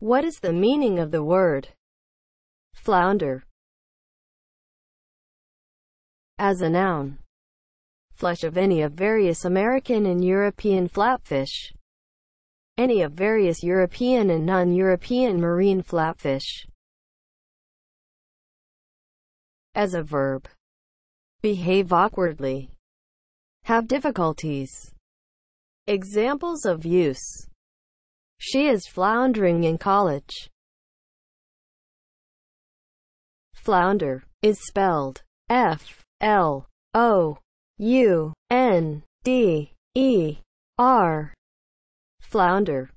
What is the meaning of the word flounder? As a noun, flesh of any of various American and European flatfish, any of various European and non-European marine flatfish. As a verb, behave awkwardly, have difficulties. Examples of use. She is floundering in college. Flounder is spelled F L O U N D E R. Flounder